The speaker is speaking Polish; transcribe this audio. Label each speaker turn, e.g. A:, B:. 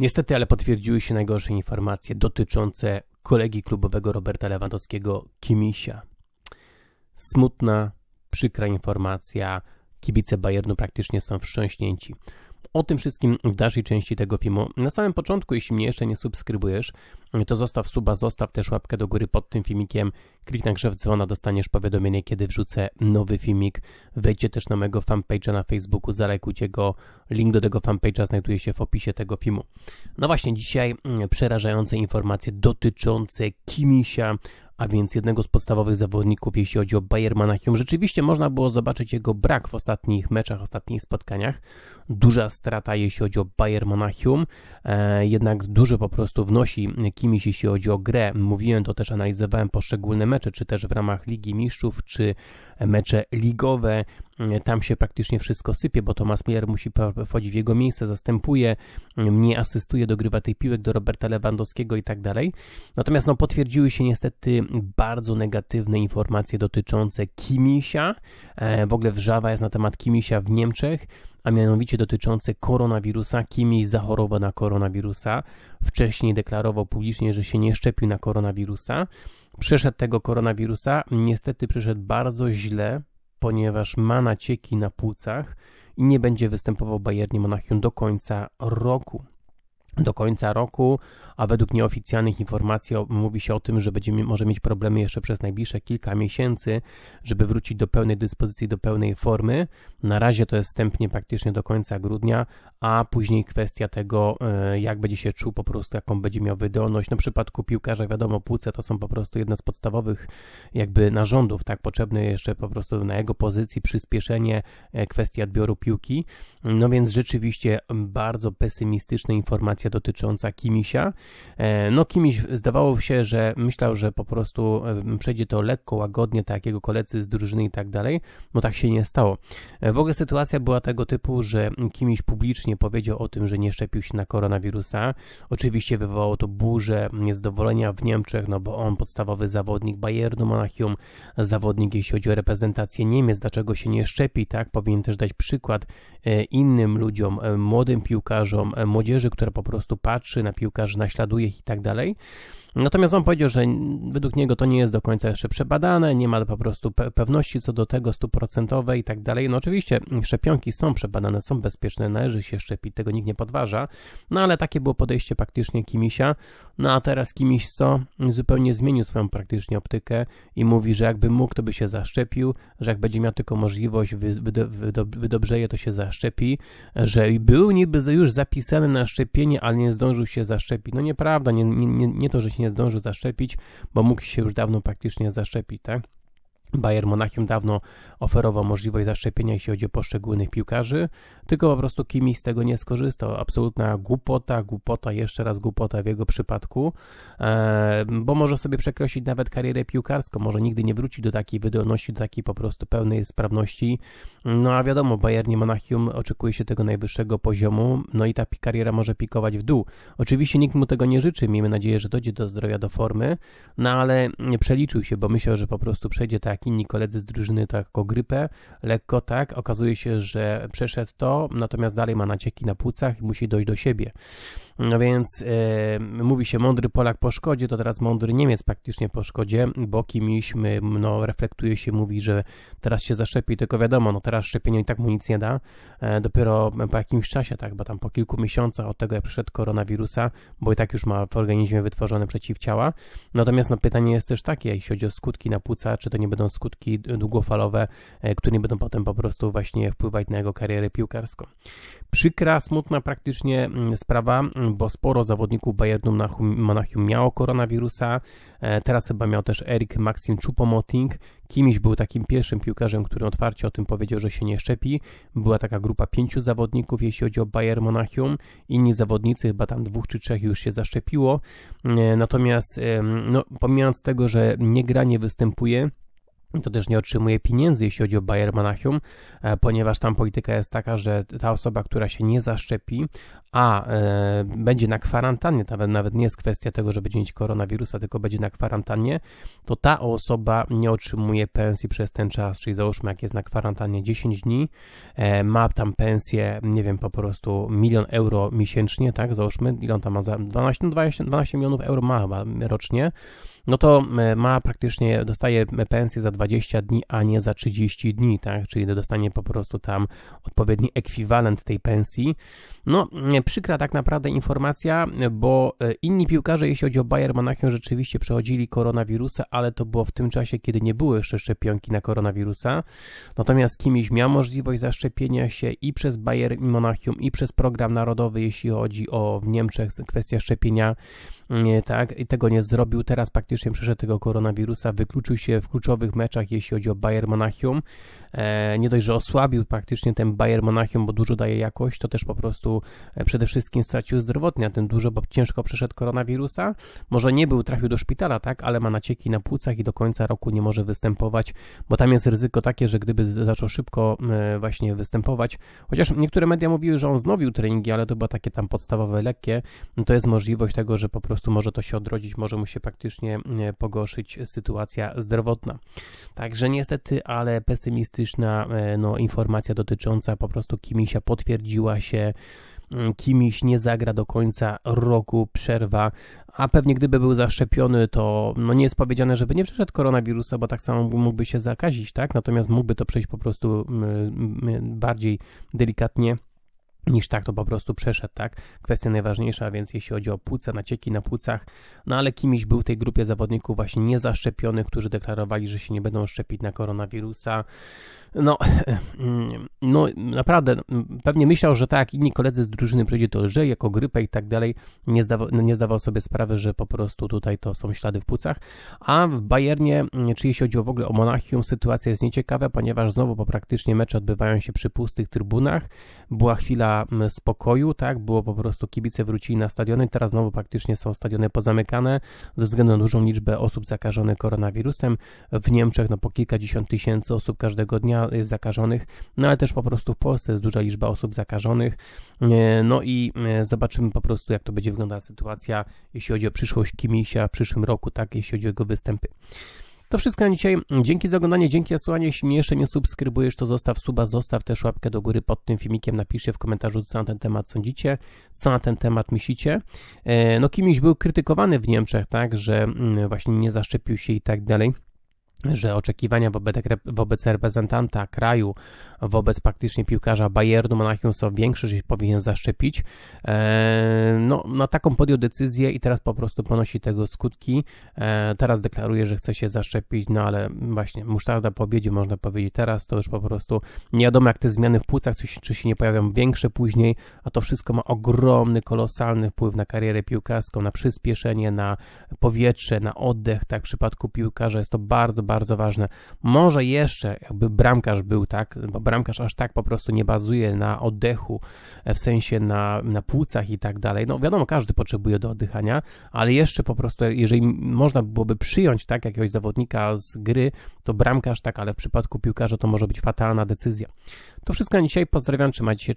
A: Niestety, ale potwierdziły się najgorsze informacje dotyczące kolegi klubowego Roberta Lewandowskiego, Kimisia. Smutna, przykra informacja. Kibice Bayernu praktycznie są wstrząśnięci. O tym wszystkim w dalszej części tego filmu. Na samym początku, jeśli mnie jeszcze nie subskrybujesz, to zostaw suba, zostaw też łapkę do góry pod tym filmikiem. Klik na grzew dzwona, dostaniesz powiadomienie, kiedy wrzucę nowy filmik. Wejdźcie też na mojego fanpage'a na Facebooku, zalajkujcie go. Link do tego fanpage'a znajduje się w opisie tego filmu. No właśnie, dzisiaj mm, przerażające informacje dotyczące Kimisia, a więc jednego z podstawowych zawodników, jeśli chodzi o Bayern Monachium. Rzeczywiście można było zobaczyć jego brak w ostatnich meczach, ostatnich spotkaniach. Duża strata, jeśli chodzi o Bayern Monachium, e, jednak dużo po prostu wnosi kimś, jeśli chodzi o grę. Mówiłem to też, analizowałem poszczególne mecze, czy też w ramach Ligi Mistrzów, czy mecze ligowe. Tam się praktycznie wszystko sypie, bo Thomas Miller musi wchodzić w jego miejsce, zastępuje, nie asystuje, dogrywa tej piłek do Roberta Lewandowskiego i tak dalej. Natomiast no, potwierdziły się niestety bardzo negatywne informacje dotyczące Kimisia. E, w ogóle wrzawa jest na temat Kimisia w Niemczech a mianowicie dotyczące koronawirusa. Kimiś zachorował na koronawirusa. Wcześniej deklarował publicznie, że się nie szczepił na koronawirusa. Przeszedł tego koronawirusa. Niestety przyszedł bardzo źle, ponieważ ma nacieki na płucach i nie będzie występował Bayernie Monachium do końca roku do końca roku, a według nieoficjalnych informacji mówi się o tym, że będzie, może mieć problemy jeszcze przez najbliższe kilka miesięcy, żeby wrócić do pełnej dyspozycji, do pełnej formy. Na razie to jest wstępnie praktycznie do końca grudnia, a później kwestia tego, e, jak będzie się czuł po prostu, jaką będzie miał wydolność. No w przypadku piłkarza wiadomo, płuce to są po prostu jedne z podstawowych jakby narządów, tak, potrzebne jeszcze po prostu na jego pozycji przyspieszenie, e, kwestia odbioru piłki. No więc rzeczywiście bardzo pesymistyczne informacje dotycząca Kimisia. E, no Kimiś zdawało się, że myślał, że po prostu e, przejdzie to lekko, łagodnie, tak jak jego koledzy z drużyny i tak dalej. No tak się nie stało. E, w ogóle sytuacja była tego typu, że Kimiś publicznie powiedział o tym, że nie szczepił się na koronawirusa. Oczywiście wywołało to burzę niezadowolenia w Niemczech, no bo on podstawowy zawodnik Bayernu Monachium, zawodnik jeśli chodzi o reprezentację Niemiec, dlaczego się nie szczepi, tak? Powinien też dać przykład innym ludziom, młodym piłkarzom, młodzieży, która po prostu patrzy na piłkarzy, naśladuje ich i tak dalej. Natomiast on powiedział, że według niego to nie jest do końca jeszcze przebadane, nie ma po prostu pewności co do tego stuprocentowej i tak dalej. No oczywiście szczepionki są przebadane, są bezpieczne, należy się szczepić, tego nikt nie podważa, no ale takie było podejście praktycznie Kimisia. No a teraz Kimiś co? Zupełnie zmienił swoją praktycznie optykę i mówi, że jakby mógł, to by się zaszczepił, że jak będzie miał tylko możliwość, wydobrzeje, to się zaszczepi, że był niby już zapisany na szczepienie, ale nie zdążył się zaszczepić. No nieprawda, nie, nie, nie to, że się nie zdążył zaszczepić, bo mógł się już dawno praktycznie zaszczepić, tak? Bayern Monachium dawno oferował możliwość zaszczepienia, jeśli chodzi o poszczególnych piłkarzy, tylko po prostu Kimi z tego nie skorzystał. Absolutna głupota, głupota, jeszcze raz głupota w jego przypadku, e, bo może sobie przekreślić nawet karierę piłkarską, może nigdy nie wróci do takiej wydolności, do takiej po prostu pełnej sprawności. No a wiadomo, Bayernie Monachium oczekuje się tego najwyższego poziomu, no i ta kariera może pikować w dół. Oczywiście nikt mu tego nie życzy, miejmy nadzieję, że dojdzie do zdrowia, do formy, no ale nie przeliczył się, bo myślał, że po prostu przejdzie tak jak inni koledzy z drużyny, tak jako grypę, lekko tak, okazuje się, że przeszedł to, natomiast dalej ma nacieki na płucach i musi dojść do siebie. No więc e, mówi się mądry Polak po szkodzie, to teraz mądry Niemiec praktycznie po szkodzie, bo kimś no, reflektuje się, mówi, że teraz się zaszczepi, tylko wiadomo, no teraz szczepienie i tak mu nic nie da, e, dopiero po jakimś czasie, tak, bo tam po kilku miesiącach od tego, jak przyszedł koronawirusa, bo i tak już ma w organizmie wytworzone przeciwciała. Natomiast no, pytanie jest też takie, jeśli chodzi o skutki na płuca, czy to nie będą skutki długofalowe, e, które nie będą potem po prostu właśnie wpływać na jego karierę piłkarską. Przykra, smutna praktycznie mm, sprawa, mm, bo sporo zawodników Bayernu Monachium miało koronawirusa. E, teraz chyba miał też Erik Maxim Choupo-Moting. Kimiś był takim pierwszym piłkarzem, który otwarcie o tym powiedział, że się nie szczepi. Była taka grupa pięciu zawodników, jeśli chodzi o Bayern Monachium. Inni zawodnicy, chyba tam dwóch czy trzech już się zaszczepiło. E, natomiast, no, pomijając tego, że nie gra, nie występuje, to też nie otrzymuje pieniędzy, jeśli chodzi o Bayern Monachium, e, ponieważ tam polityka jest taka, że ta osoba, która się nie zaszczepi, a e, będzie na kwarantannie, nawet, nawet nie jest kwestia tego, że będzie mieć koronawirusa, tylko będzie na kwarantannie, to ta osoba nie otrzymuje pensji przez ten czas, czyli załóżmy, jak jest na kwarantannie 10 dni, e, ma tam pensję, nie wiem, po prostu milion euro miesięcznie, tak, załóżmy, ile on tam ma za 12, 12, 12 milionów euro ma chyba rocznie, no to e, ma praktycznie, dostaje pensję za 20 dni, a nie za 30 dni, tak? Czyli dostanie po prostu tam odpowiedni ekwiwalent tej pensji. No, e, przykra tak naprawdę informacja, bo e, inni piłkarze, jeśli chodzi o Bayern Monachium, rzeczywiście przechodzili koronawirusa, ale to było w tym czasie, kiedy nie było jeszcze szczepionki na koronawirusa. Natomiast kimś miał możliwość zaszczepienia się i przez Bayern Monachium, i przez program narodowy, jeśli chodzi o w Niemczech kwestia szczepienia, tak, i tego nie zrobił. Teraz praktycznie przeszedł tego koronawirusa, wykluczył się w kluczowych meczach, jeśli chodzi o Bayern Monachium. E, nie dość, że osłabił praktycznie ten Bayern Monachium, bo dużo daje jakość, to też po prostu e, przede wszystkim stracił zdrowotnie, a ten dużo, bo ciężko przeszedł koronawirusa. Może nie był, trafił do szpitala, tak, ale ma nacieki na płucach i do końca roku nie może występować, bo tam jest ryzyko takie, że gdyby zaczął szybko e, właśnie występować, chociaż niektóre media mówiły, że on znowił treningi, ale to było takie tam podstawowe, lekkie, no to jest możliwość tego, że po prostu może to się odrodzić, może mu się praktycznie pogorszyć sytuacja zdrowotna. Także niestety, ale pesymistyczna e, no, informacja dotycząca po prostu Kimisia potwierdziła się. Mm, Kimiś nie zagra do końca roku, przerwa, a pewnie gdyby był zaszczepiony, to no nie jest powiedziane, żeby nie przeszedł koronawirusa, bo tak samo mógłby się zakazić, tak? Natomiast mógłby to przejść po prostu bardziej delikatnie niż tak to po prostu przeszedł, tak? Kwestia najważniejsza, więc jeśli chodzi o płuca, nacieki na płucach, no ale kimś był w tej grupie zawodników właśnie niezaszczepionych, którzy deklarowali, że się nie będą szczepić na koronawirusa. No, no naprawdę, pewnie myślał, że tak inni koledzy z drużyny przejdzie to lżej, jako grypę i tak dalej, nie zdawał, nie zdawał sobie sprawy, że po prostu tutaj to są ślady w płucach, a w Bayernie, czy jeśli chodzi w ogóle o Monachium, sytuacja jest nieciekawa, ponieważ znowu po praktycznie mecze odbywają się przy pustych trybunach, była chwila spokoju, tak, było po prostu kibice wrócili na stadiony, teraz znowu praktycznie są stadiony pozamykane ze względu na dużą liczbę osób zakażonych koronawirusem, w Niemczech no po kilkadziesiąt tysięcy osób każdego dnia jest zakażonych, no ale też po prostu w Polsce jest duża liczba osób zakażonych. E, no i e, zobaczymy po prostu, jak to będzie wyglądała sytuacja, jeśli chodzi o przyszłość Kimisia w przyszłym roku, tak, jeśli chodzi o jego występy. To wszystko na dzisiaj. Dzięki za oglądanie, dzięki za słuchanie. Jeśli jeszcze nie subskrybujesz, to zostaw suba, zostaw też łapkę do góry pod tym filmikiem. Napiszcie w komentarzu, co na ten temat sądzicie, co na ten temat myślicie. E, no kimś był krytykowany w Niemczech, tak, że mm, właśnie nie zaszczepił się i tak dalej że oczekiwania wobec, wobec reprezentanta kraju, wobec praktycznie piłkarza Bayernu Monachium są większe, że się powinien zaszczepić. E, no, na taką podjął decyzję i teraz po prostu ponosi tego skutki. E, teraz deklaruje, że chce się zaszczepić, no ale właśnie musztarda po obiedzie można powiedzieć teraz, to już po prostu nie wiadomo jak te zmiany w płucach, czy się nie pojawią większe później, a to wszystko ma ogromny, kolosalny wpływ na karierę piłkarską, na przyspieszenie, na powietrze, na oddech, tak w przypadku piłkarza jest to bardzo, bardzo ważne. Może jeszcze jakby bramkarz był, tak, bo bramkarz aż tak po prostu nie bazuje na oddechu, w sensie na, na płucach i tak dalej. No wiadomo, każdy potrzebuje do oddychania, ale jeszcze po prostu, jeżeli można byłoby przyjąć tak jakiegoś zawodnika z gry, to bramkarz tak, ale w przypadku piłkarza to może być fatalna decyzja. To wszystko na dzisiaj. Pozdrawiam, trzymajcie się.